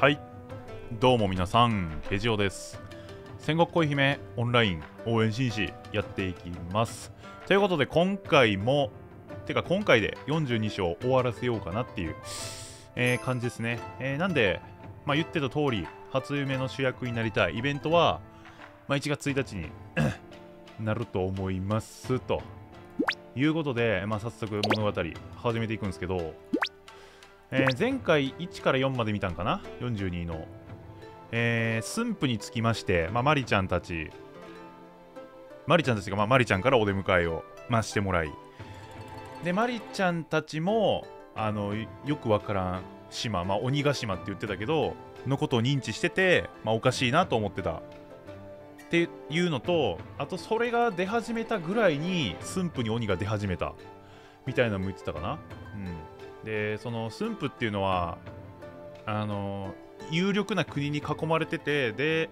はい。どうも皆さんケジオです。戦国恋姫オンライン応援紳士やっていきます。ということで今回もてか今回で42章終わらせようかなっていう、えー感じですね、えーなんで、まあ、言ってた通り初夢の主役になりたい。イベントは、まあ、1月1日に なると思いますと。いうことで、まあ、早速物語始めていくんですけど、えー前回1から4まで見たんかな？42の、えー駿府につきまして、まあ、マリちゃんたち。マリちゃんたちが、まあ、マリちゃんからお出迎えを、まあ、してもらい。でマリちゃんたちもあのよくわからん島、まあ、鬼ヶ島って言ってたけどのことを認知してて、まあ、おかしいなと思ってた。っていうのとあとそれが出始めたぐらいに駿府に鬼が出始めた。みたいなのも言ってたかな、うん、でその駿府っていうのはあの有力な国に囲まれててで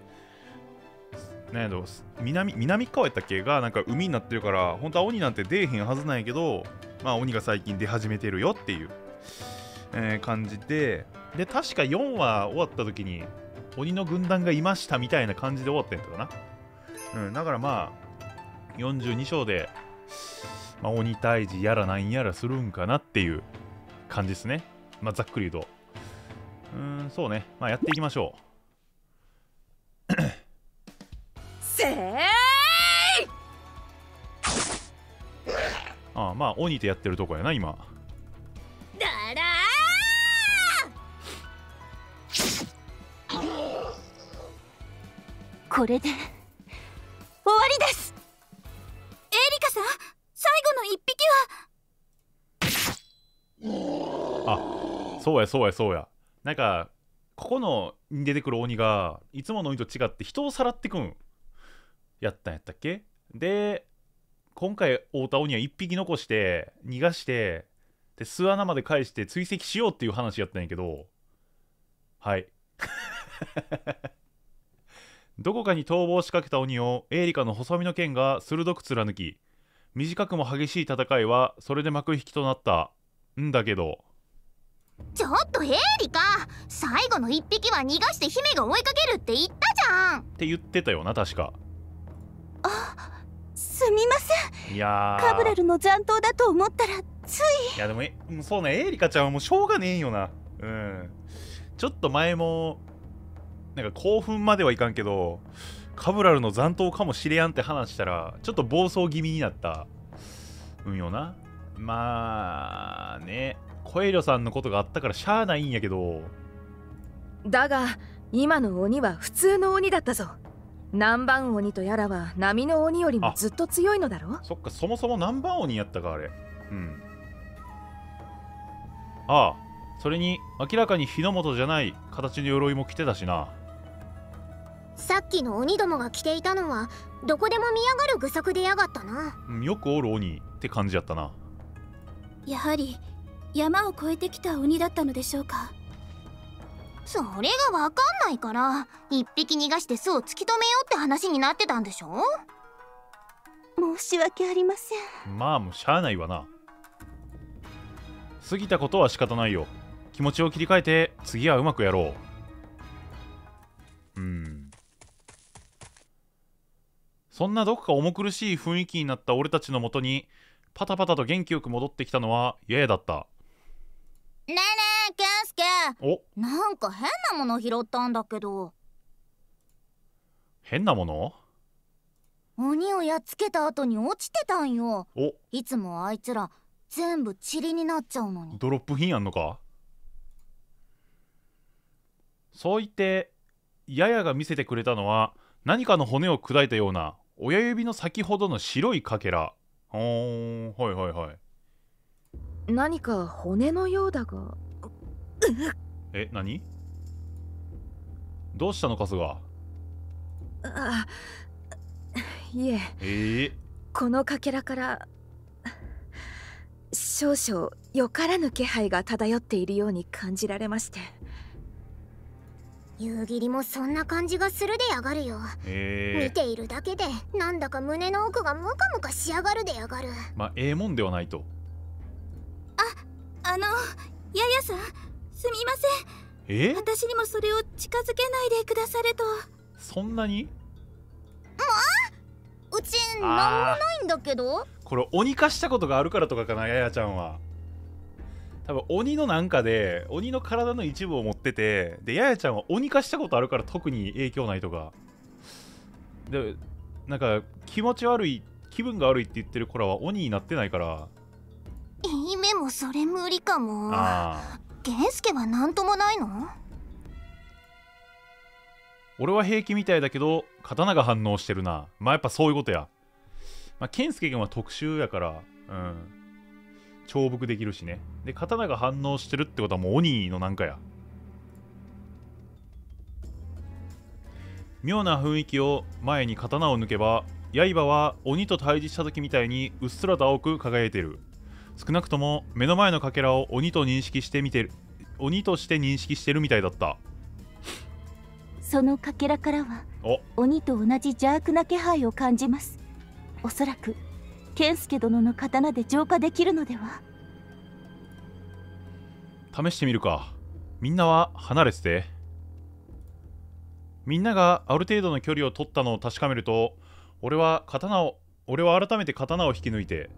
なんやろ南南側やったっけ？がなんか海になってるから本当は鬼なんて出えへんはずなんやけどまあ鬼が最近出始めてるよっていう、えー感じでで確か4話終わった時に鬼の軍団がいましたみたいな感じで終わったんやったかな、うん、だからまあ42章で、まあ、鬼退治やらなんやらするんかなっていう感じですね。まあざっくり言うと。うーんそうね。まあやっていきましょせーああまあ鬼とやってるとこやな今。だらこれでそうやそうやそうや。なんかここのに出てくる鬼がいつもの鬼と違って人をさらってくん。やったんやったっけ？で今回会うた鬼は1匹残して逃がしてで巣穴まで返して追跡しようっていう話やったんやけど。はい。どこかに逃亡しかけた鬼をエーリカの細身の剣が鋭く貫き短くも激しい戦いはそれで幕引きとなったんだけど。ちょっとエーリカ最後の一匹は逃がして姫が追いかけるって言ったじゃん。って言ってたよな確か。すみません。いやー。カブレルの残党だと思ったらつい。いやでもそうねエーリカちゃんはもうしょうがねえんよな。うん。ちょっと前もなんか興奮まではいかんけどカブラルの残党かもしれやんって話したらちょっと暴走気味になったうんよな。まあねコエリョさんのことがあったからしゃあないんやけど。だが今の鬼は普通の鬼だったぞ。南蛮鬼とやらは波の鬼よりもあ。ずっと強いのだろ？そっかそもそも何番鬼やったかあれ。うん。ああ。それに明らかに日の本じゃない形の鎧も着てたしな。さっきの鬼どもが着ていたのはどこでも見上がる具足でやがったな。うんよくおる鬼って感じやったな。やはり山を越えてきた鬼だったのでしょうか？それがわかんないから一匹逃がして巣を突き止めようって話になってたんでしょ？申し訳ありません。まあもうしゃあないわな。過ぎたことは仕方ないよ。気持ちを切り替えて次はうまくやろう。うん。そんなどこか重苦しい雰囲気になった俺たちのもとにパタパタと元気よく戻ってきたのはイエーだったねえねえケンスケお。なんか変なもの拾ったんだけど。変なもの？鬼をやっつけた後に落ちてたんよ。お。いつもあいつら全部塵になっちゃうのに。ドロップ品あんのか？そう言ってややが見せてくれたのは何かの骨を砕いたような親指の先ほどの白いかけら。ほーんはいはいはい何か骨のようだが。え何？どうしたの春日？あいえ。えー、このかけらから少々よからぬ気配が漂っているように感じられまして。夕霧もそんな感じがするでやがるよ、え見ているだけでなんだか胸の奥がムカムカしやがるでやがる。ー、まあええもんではないとあのややさんすみませえ？私にもそれを近づけないでくださると。そんなに？うちなんもないんだけど。これ鬼化したことがあるからとかかなややちゃんは。多分鬼のなんかで鬼の体の一部を持っててでややちゃんは鬼化したことあるから特に影響ないとか。でなんか気持ち悪い気分が悪いって言ってる子らは鬼になってないから姫もそれ無理かも。源介は何ともないの？俺は平気みたいだけど刀が反応してるな。まあやっぱそういうことや。まあ健介君は特殊やから。うん。重複できるしね。で刀が反応してるってことはもう鬼のなんかや。妙な雰囲気を前に刀を抜けば刃は鬼と対峙した時みたいにうっすらと青く輝いてる少なくとも目の前のかけらを鬼と認識してみてる鬼として認識してるみたいだった。そのかけらからはお。鬼と同じ邪悪な気配を感じます。おそらく健介殿の刀で浄化できるのでは。試してみるか。みんなは離れてて。みんながある程度の距離を取ったのを確かめると俺は刀を俺は改めて刀を引き抜いて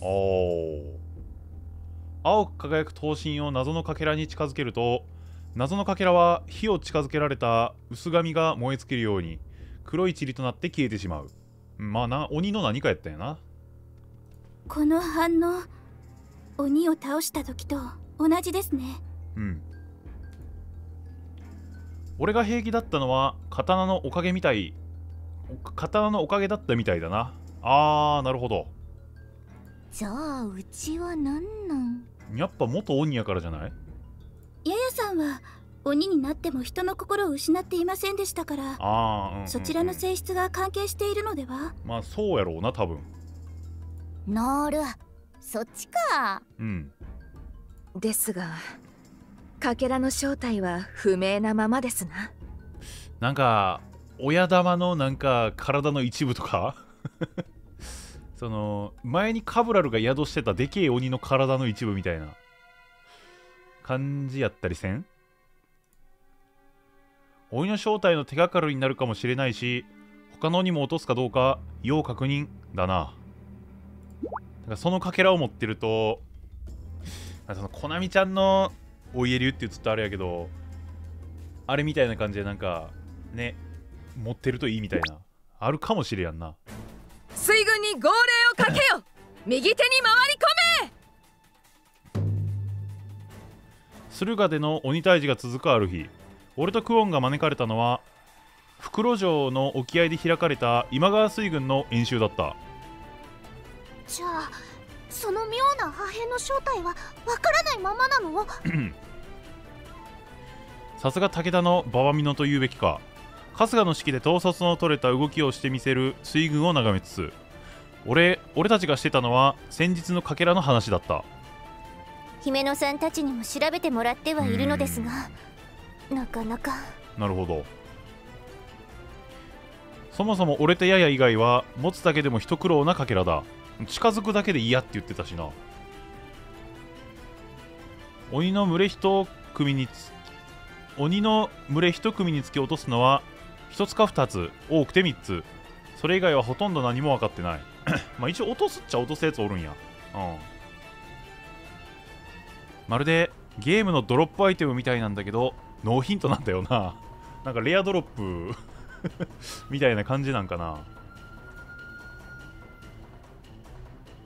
おお青く輝く刀身を謎のかけらに近づけると謎のかけらは火を近づけられた薄紙が燃え尽きるように黒い塵となって消えてしまう。まあな鬼の何かやったんやな。この反応鬼を倒した時と同じですね。うん。俺が平気だったのは刀のおかげみたいお刀のおかげだったみたいだな。あーなるほどじゃあうちは何なん？やっぱ元鬼やからじゃない？ややさんは鬼になっても人の心を失っていませんでしたからあー、うんうんうん。そちらの性質が関係しているのでは？まあそうやろうな多分。なる。そっちか。うん。ですがかけらの正体は不明なままですな。なんか親玉のなんか体の一部とか？その前にカブラルが宿してたでけえ鬼の体の一部みたいな。感じやったりせん？鬼の正体の手がかりになるかもしれないし他の鬼も落とすかどうか要確認だな。だからそのかけらを持ってるとそのコナミちゃんのお家流って言うとちょっとあれやけどあれみたいな感じでなんかね持ってるといいみたいな。あるかもしれやんな。水軍に号令をかけよ右手に回り込め。駿河での鬼退治が続くある日俺とクオンが招かれたのは袋城の沖合で開かれた今川水軍の演習だった。じゃあその妙な破片の正体はわからないままなの？さすが武田の馬場美濃というべきか春日の式で統率の取れた動きをしてみせる水軍を眺めつつ俺俺たちがしてたのは先日のかけらの話だった。姫野さんたちにも調べてもらってはいるのですがなかなか。なるほど。そもそも俺とヤヤ以外は持つだけでも一苦労なかけらだ。近づくだけで嫌って言ってたしな。鬼の群れ一組につ鬼の群れ一組に突き落とすのは一つか二つ多くて三つ。それ以外はほとんど何も分かってない。まあ一応落とすっちゃ落とすやつおるんや。うん。まるでゲームのドロップアイテムみたいなんだけどノーヒントなんだよな。なんかレアドロップ みたいな感じなんかな。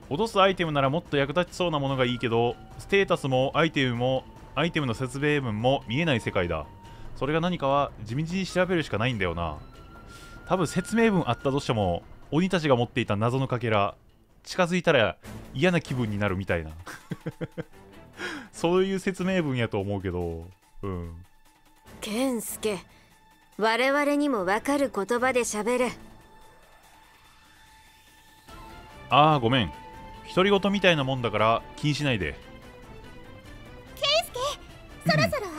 落とすアイテムならもっと役立ちそうなものがいいけどステータスもアイテムもアイテムの説明文も見えない世界だ。それが何かは地道に調べるしかないんだよな。多分説明文あったとしても鬼たちが持っていた謎のかけら近づいたら嫌な気分になるみたいな。そういう説明文やと思うけど。うん。健介我々にもわかる言葉で喋れ。ああごめん。独り言みたいなもんだから気にしないで。そろそろ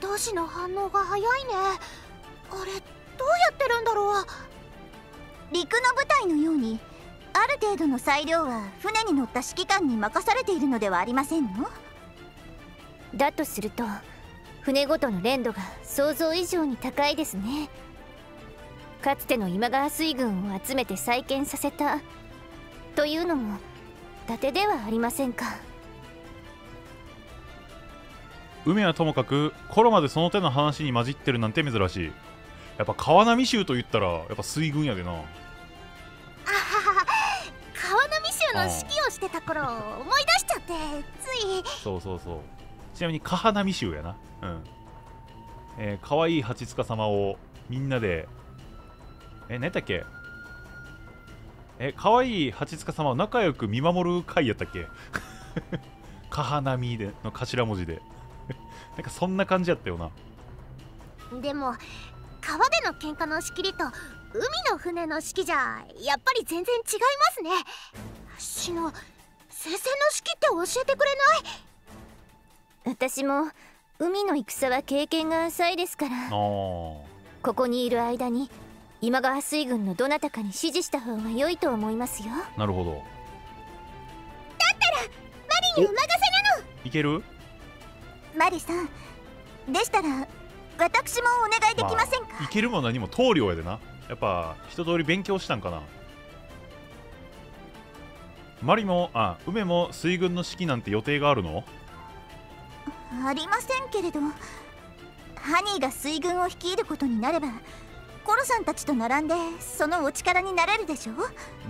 同士の反応が早いね。あれどうやってるんだろう。陸の部隊のようにある程度の裁量は船に乗った指揮官に任されているのではありませんの？だとすると船ごとの連度が想像以上に高いですね。かつての今川水軍を集めて再建させた。というのも伊達ではありませんか。梅はともかくコロまでその手の話に混じってるなんて珍しい。やっぱ川波衆と言ったらやっぱ水軍やでな。川波衆の指揮をしてた頃思い出しちゃってつい。そうそうそう。ちなみに川波衆やな。うん。えー、可愛い八塚様をみんなでえ何やったっけ？え可愛い八塚様を仲良く見守る会やったっけ？カ波での頭文字でなんかそんな感じやったよな。でも川での喧嘩の仕切りと海の船の式じゃやっぱり全然違いますね。しの先生の式って教えてくれない？私も海の戦は経験が浅いですから。ここにいる間に今川水軍のどなたかに指示した方が良いと思いますよ。なるほど。マリにお任せなの。いける？マリさん。でしたら私もお願いできませんか、あいけるも何も棟梁やでな。やっぱ一通り勉強したんかな。マリもあ梅も水軍の指揮なんて予定があるの？ありませんけれど。ハニーが水軍を率いることになればコロさんたちと並んでそのお力になれるでしょ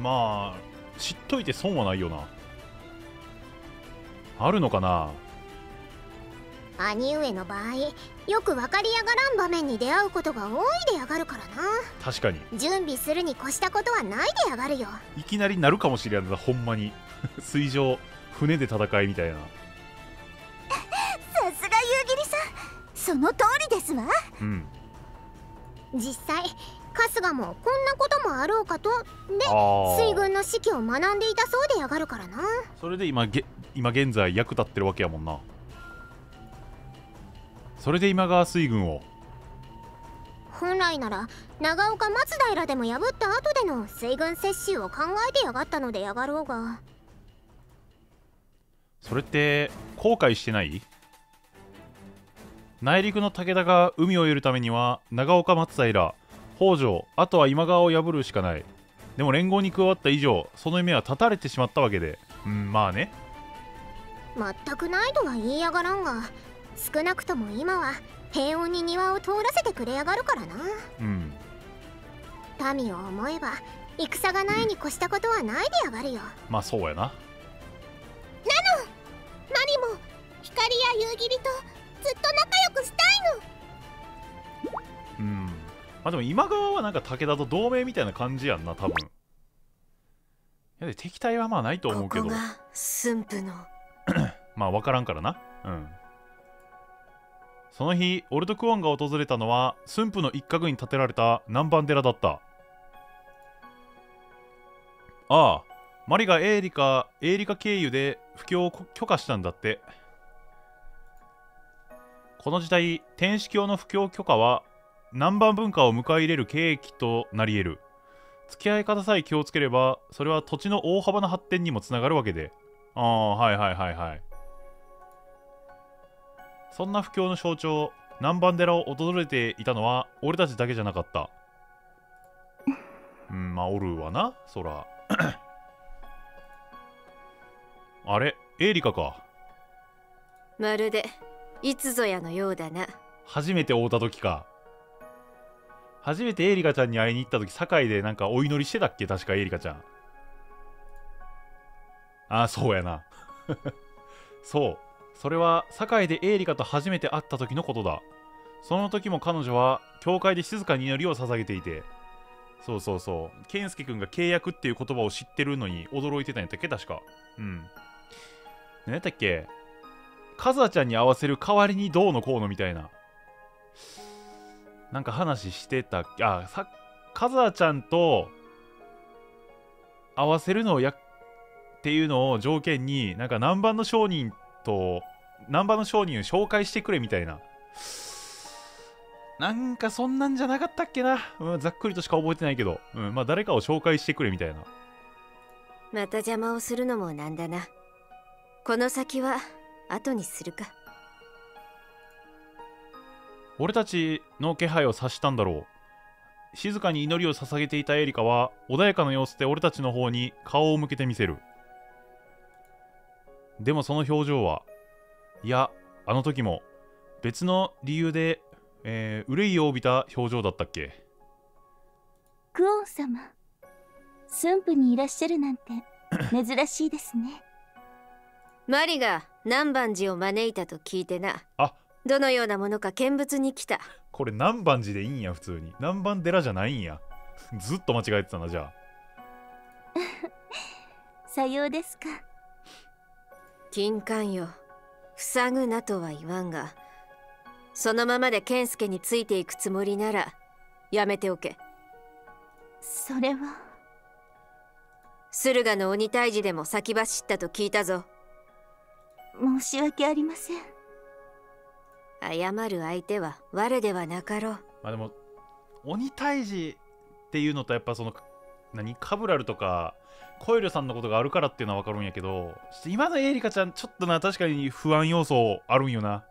まあ知っといて損はないよな。あるのかな？兄上の場合よく分かりやがらん場面に出会うことが多いでやがるからな。確かに。準備するに越したことはないでやがるよ。いきなりなるかもしれんなほんまに。水上船で戦いみたいな。さすが夕霧さん。その通りですわ。うん。実際春日もこんなこともあろうかとで水軍の指揮を学んでいたそうでやがるからな。それで今げ今現在役立ってるわけやもんなそれで今川水軍を。本来なら長岡松平でも破った後での水軍接収を考えてやがったのでやがろうが。それって後悔してない？内陸の武田が海を得るためには長岡松平北条あとは今川を破るしかない。でも連合に加わった以上その夢は断たれてしまったわけで。うんまあね。全くないとは言いやがらんが少なくとも今は平穏に庭を通らせてくれやがるからな。うん。民を思えば戦がないに越したことはないでやがるよ。まあそうやな。マリも光や夕霧とずっと仲良くしたいの。うん。まあでも今川はなんか武田と同盟みたいな感じやんな多分。いやで敵対はまあないと思うけど。ここが駿府の。まあ分からんからな。うんその日オルトクオンが訪れたのは駿府の一角に建てられた南蛮寺だった。ああマリがエーリカエーリカ経由で布教を許可したんだって。この時代天使教の布教許可は南蛮文化を迎え入れる契機となり得る。付き合い方さえ気をつければそれは土地の大幅な発展にもつながるわけで。ああはいはいはいはい。そんな不況の象徴南蛮寺を訪れていたのは俺たちだけじゃなかった。うんまあおるわなそらあれエーリカか。まるでいつぞやのようだな。初めて会うた時か。初めてエーリカちゃんに会いに行った時堺でなんかお祈りしてたっけ？確かエーリカちゃん。ああそうやな。そうそれは堺でエーリカと初めて会った時のことだ。その時も彼女は教会で静かに祈りを捧げていて。そうそうそう。健介君が契約っていう言葉を知ってるのに驚いてたんやったっけ？確か。うん。何やったっけ？カズアちゃんに合わせる代わりにどうのこうのみたいな。なんか話してたっけ？あさカズアちゃんと合わせるのをやっていうのを条件になんか南蛮の商人と南蛮の商人を紹介してくれみたいな。なんかそんなんじゃなかったっけな、うん、ざっくりとしか覚えてないけど、うん、まあ誰かを紹介してくれみたいな。また邪魔をするのもなんだな。この先は後にするか。俺たちの気配を察したんだろう。静かに祈りを捧げていたエリカは穏やかな様子で俺たちの方に顔を向けてみせる。でもその表情はいやあの時も別の理由で、えー憂いを帯びた表情だったっけ？クオン様駿府にいらっしゃるなんて 珍しいですね。マリが南蛮寺を招いたと聞いてな。あ。どのようなものか見物に来た。これ南蛮寺でいいんや普通に。南蛮寺じゃないんや。ずっと間違えてたなじゃ さようですか。金冠よ塞ぐなとは言わんがそのままで健介についていくつもりならやめておけ。それは。駿河の鬼退治でも先走ったと聞いたぞ。申し訳ありません。謝る相手は我ではなかろう。まあでも鬼退治っていうのとやっぱその何？カブラルとかコイルさんのことがあるからっていうのは分かるんやけど今のエリカちゃんちょっとな確かに不安要素あるんよな。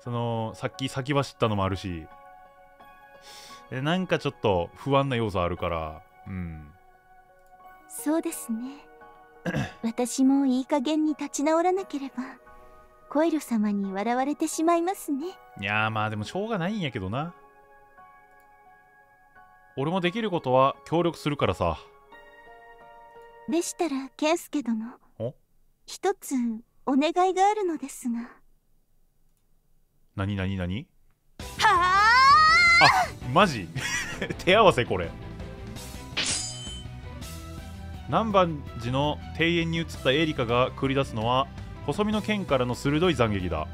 そのさっき先走ったのもあるし。でなんかちょっと不安な要素あるからうん。そうですね。私もいい加減に立ち直らなければコイル様に笑われてしまいますね。いやーまあでもしょうがないんやけどな。俺もできることは協力するからさでしたら健介殿お？一つお願いがあるのですが。何何何？はあ！マジ？手合わせこれ。南蛮寺の庭園に移ったエリカが繰り出すのは細身の剣からの鋭い斬撃だ。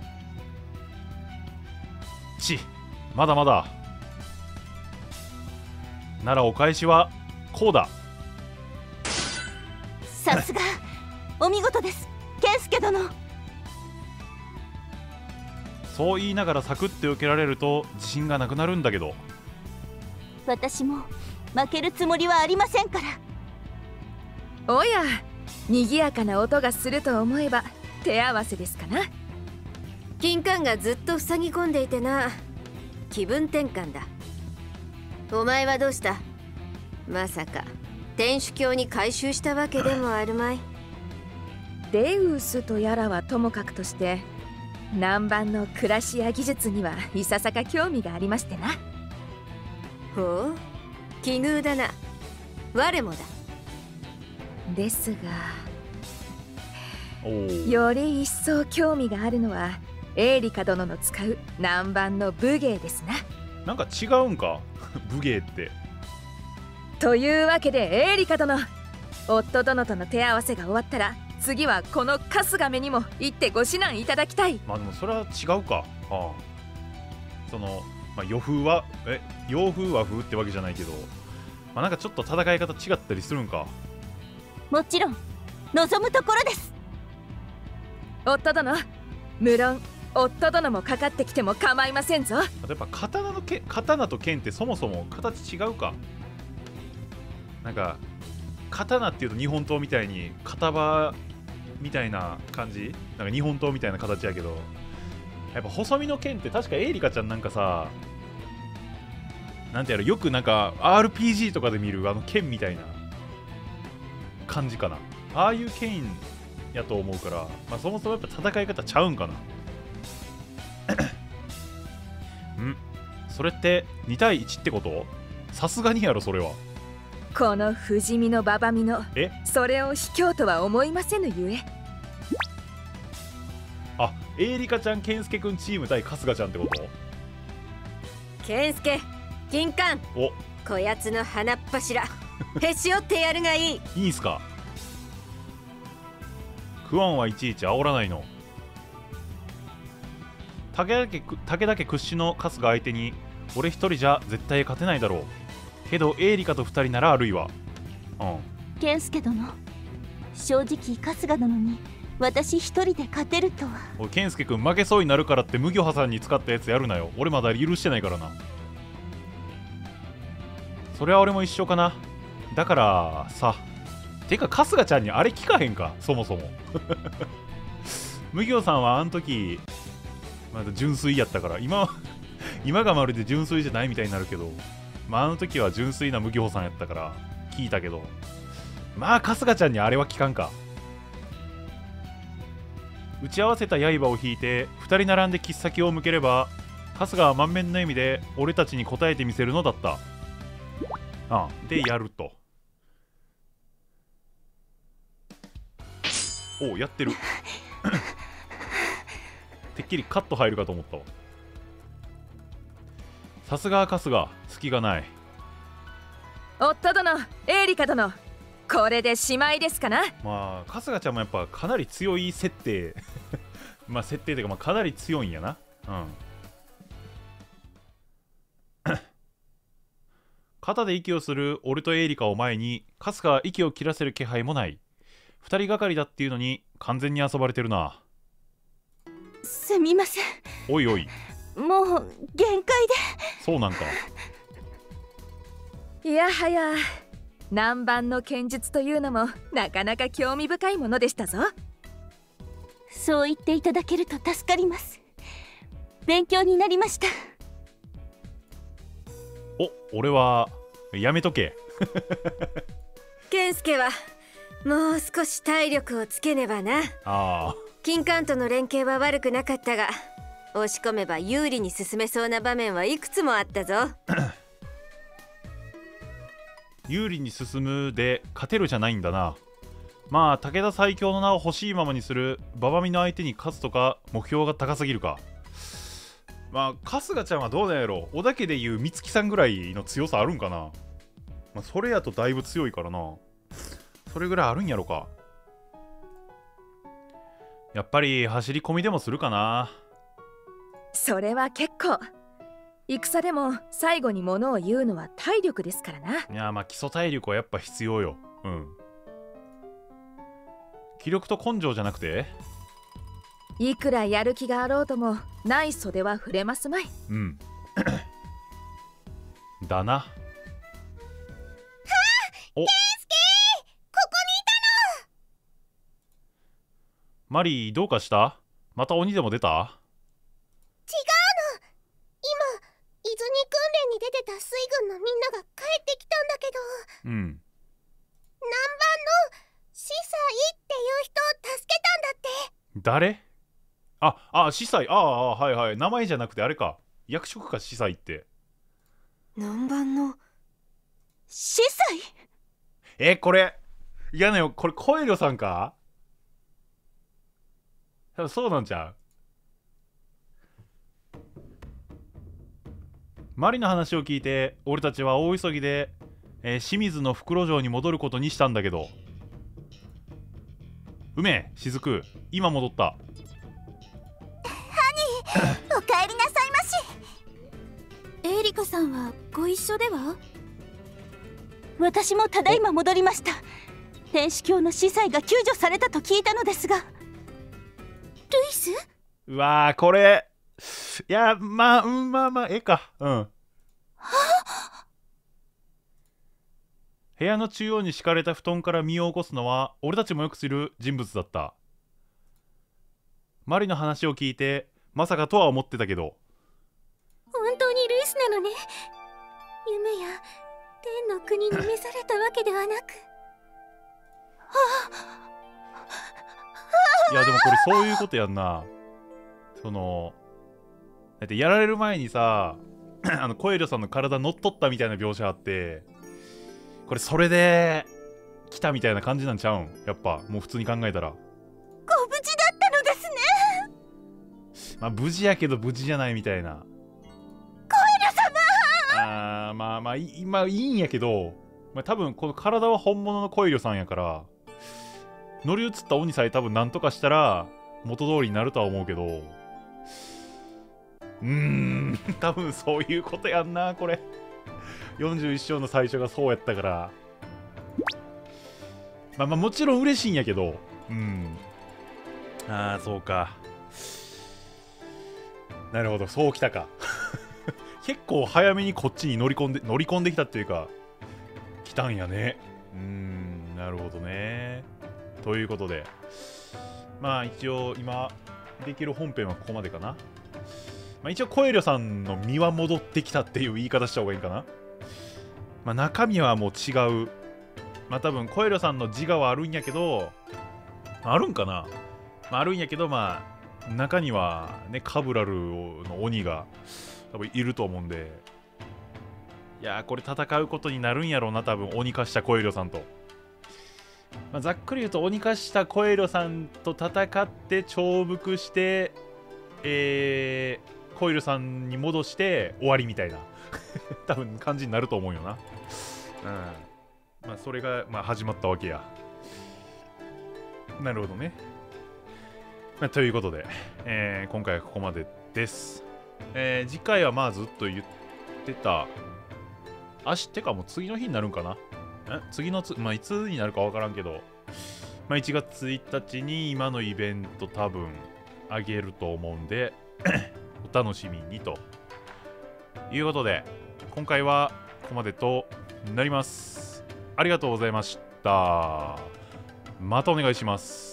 ちまだまだ。ならお返しはこうださすが。お見事です。健介殿。そう言いながらサクッと避けられると自信がなくなるんだけど。私も負けるつもりはありませんから。おや賑やかな音がすると思えば手合わせですかな。金冠がずっと塞ぎ込んでいてな。気分転換だ。お前はどうした？まさか天主教に改宗したわけでもあるまい。デウスとやらはともかくとして南蛮の暮らしや技術にはいささか興味がありましてな。ほう奇遇だな。我もだ。ですがより一層興味があるのはエーリカ殿の使う南蛮の武芸ですな。なんか違うんか？武芸ってというわけでエーリカ殿。夫殿との手合わせが終わったら次はこの春日めにも行ってご指南いただきたい。まあでもそれは違うか。はあ、その、まあ、洋風は、え、洋風和風ってわけじゃないけど、まあなんかちょっと戦い方違ったりするんか？もちろん望むところです。夫殿。無論夫殿もかかってきても構いませんぞ。やっぱ刀のけ刀と剣ってそもそも形違うか？なんか、刀っていうと日本刀みたいに片刃みたいな感じ？なんか日本刀みたいな形やけど、やっぱ細身の剣って確かエイリカちゃんなんかさ、なんてやろ、よくなんか RPG とかで見るあの剣みたいな感じかな。ああいう剣やと思うから、まあ、そもそもやっぱ戦い方ちゃうんかな。んそれって2対1ってこと？さすがにやろ、それは。この不死身のババミのえ？それを卑怯とは思いませぬゆえ。あ、エイリカちゃん、ケンスケくんチーム対春日ちゃんってこと？健介金冠お、こやつの鼻っ柱。へし折ってやるがいい。いいんすか？クワンはいちいち煽らないの。武田家く武田家屈指の春日相手に俺一人じゃ絶対勝てないだろうけどエイリカと二人ならあるいは。うん。健介殿。正直春日殿に私一人で勝てるとは。おい健介くん負けそうになるからって麦葉さんに使ったやつやるなよ。俺まだ許してないからな。それは俺も一緒かな。だからさてか春日ちゃんにあれ聞かへんかそもそも。麦行さんはあの時まだ純粋やったから。今今がまるで純粋じゃないみたいになるけど、まあ、あの時は純粋な麦穂さんやったから聞いたけど。まあ春日ちゃんにあれは聞かんか。打ち合わせた刃を引いて2人並んで切っ先を向ければ春日は満面の笑みで俺たちに答えてみせるのだった。ああでやると。おおやってる。てっきりカット入るかと思ったわさすが春日隙がない。夫殿エーリカ殿。これでしまいですかな。まあ春日ちゃんもやっぱかなり強い設定。まあ設定というかまあかなり強いんやな。うん。肩で息をする俺とエイリカを前に春日は息を切らせる気配もない。二人がかりだっていうのに完全に遊ばれてるな。すみません。おいおいもう限界で。そうなんか。いやはや南蛮の剣術というのもなかなか興味深いものでしたぞ。そう言っていただけると助かります。勉強になりました。お俺はやめとけ。健介はもう少し体力をつけねばな。ああ。金管との連携は悪くなかったが押し込めば有利に進めそうな場面はいくつもあったぞ。有利に進むで勝てるじゃないんだな。まあ武田最強の名を欲しいままにする馬場美の相手に勝つとか目標が高すぎるか。まあ春日ちゃんはどうなんやろ。小田家でいう美月さんぐらいの強さあるんかな、まあ、それやとだいぶ強いからな。それぐらいあるんやろか。やっぱり走り込みでもするかな。それは結構。戦でも最後に物を言うのは体力ですからな。いやまあ基礎体力はやっぱ必要よ。うん。気力と根性じゃなくて？いくらやる気があろうともない袖は触れますまい。うん。だな。お。ここにいマリーどうかした？また鬼でも出たたの違うの今伊豆に訓練に出てた水軍のみんなが帰ってきたんだけど。うん。南蛮の司祭っていう人を助けたんだって。誰？ああ司祭。ああはいはい。名前じゃなくてあれか。役職か司祭って。南蛮の司祭？えこれ。嫌なよこれコエリョさんか？そうなんちゃう？マリの話を聞いて俺たちは大急ぎで、えー清水の袋城に戻ることにしたんだけど。梅雫今戻った。おかえりなさいまし。エリカさんはご一緒では？私もただいま戻りました。天使教の司祭が救助されたと聞いたのですが。ルイス？うわーこれいやまあうんまあまあええか。うん。部屋の中央に敷かれた布団から身を起こすのは俺たちもよく知る人物だった。マリの話を聞いてまさかとは思ってたけど。本当にルイスなのね。夢や天の国に召されたわけではなく。いやでもこれそういうことやんな。そのだってやられる前にさ あのコエリョさんの体乗っ取ったみたいな描写あってこれそれで来たみたいな感じなんちゃうん？やっぱもう普通に考えたら。ご無事だったのですね。まあ無事やけど無事じゃないみたいな。コエル様！あーまあまあいいまあいいんやけど、まあ、多分この体は本物のコイリョさんやから乗り移った鬼さえ多分なんとかしたら元通りになるとは思うけどうーん。多分そういうことやんなこれ。41章の最初がそうやったから。まあまあもちろん嬉しいんやけど。うん。ああそうか。なるほど。そうきたか。結構早めにこっちに乗り込んで乗り込んできたっていうか来たんやね。うーんなるほどね。ということで。まあ一応今できる本編はここまでかな。まあ、一応コエリョさんの身は戻ってきたっていう言い方した方がいいかな。まあ中身はもう違う。まあ多分コエリョさんの自我はあるんやけどあるんかな、まあ、あるんやけどまあ中にはねカブラルの鬼が多分いると思うんで。いやーこれ戦うことになるんやろうな多分鬼化したコエリョさんと、まあ、ざっくり言うと鬼化したコエリョさんと戦って重複してえーコイルさんに戻して終わりみたいな。多分感じになると思うよな。うん。まあそれが、まあ、始まったわけや。なるほどね、まあ、ということで、えー今回はここまでです、えー次回はまあずっと言ってた。明日てかもう次の日になるんかな。え？次のつまあいつになるかわからんけど。まあ1月1日に今のイベント多分あげると思うんでお楽しみにということで今回はここまでとなります。ありがとうございました。またお願いします。